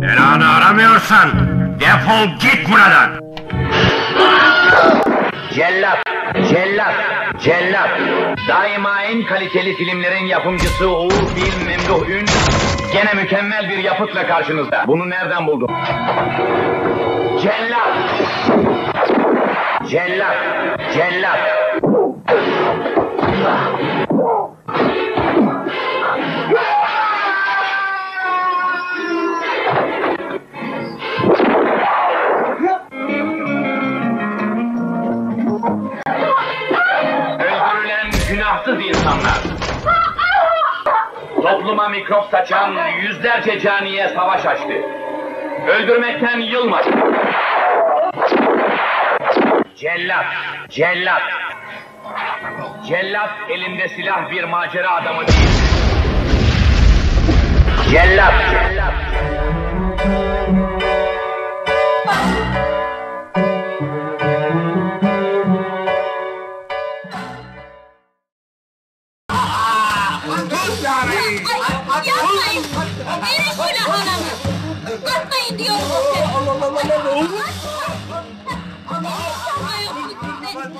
Belanı aramıyorsan defol git buradan. Cellat, cellat, cellat. Daima en kaliteli filmlerin yapımcısı Uğur Bil Memduh Ün gene mükemmel bir yapıtla karşınızda. Bunu nereden buldun? Cellat. Cellat, cellat. İnsanlar. Topluma mikrop saçan yüzlerce caniye savaş açtı. Öldürmekten yılmadı. Cellat, cellat. Cellat elinde silah bir macera adamı değil. Cellat, cellat. Ay, yapmayın. Verin şu lahanamı. Atmayın diyorum size. Ama hiç yapma yok bu sizde.